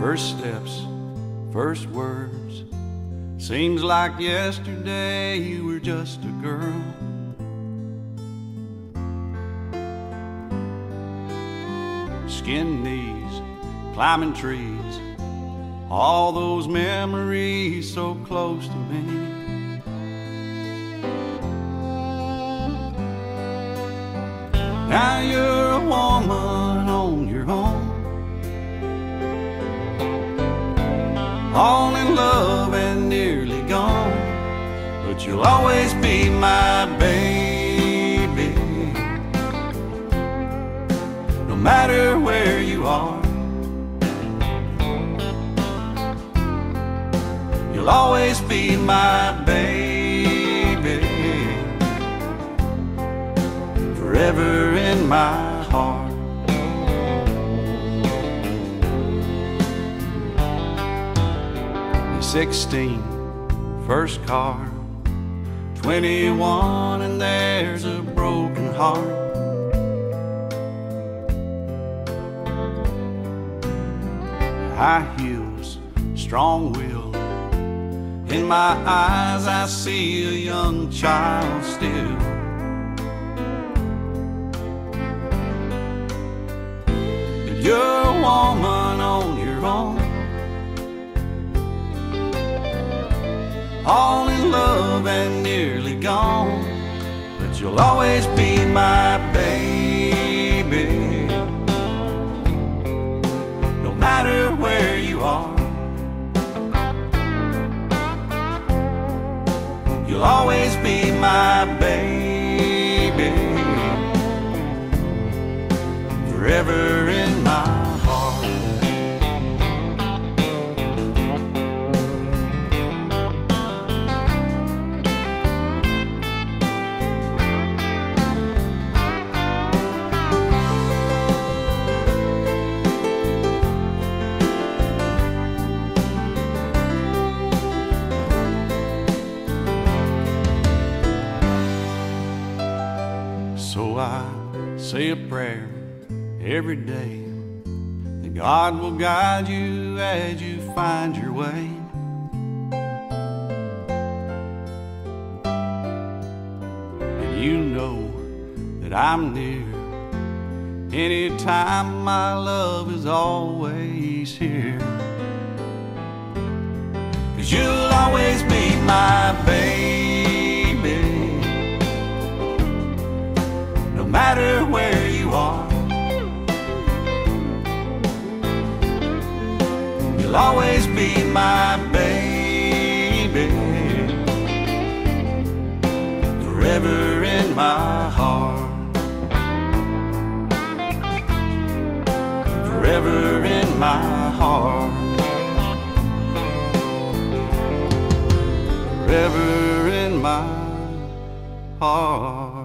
First steps, first words. Seems like yesterday you were just a girl. Skin knees, climbing trees, all those memories so close to me. Now you're But you'll always be my baby. No matter where you are. You'll always be my baby. Forever in my heart. 16, first car. 21, and there's a broken heart. High heels, strong will. In my eyes, I see a young child still. All in love and nearly gone. But you'll always be my baby. No matter where you are. You'll always be my baby. Forever in my So I say a prayer every day that God will guide you as you find your way. And you know that I'm near. Anytime my love is always here. Cause you'll You'll always be my baby, forever in my heart, forever in my heart, forever in my heart.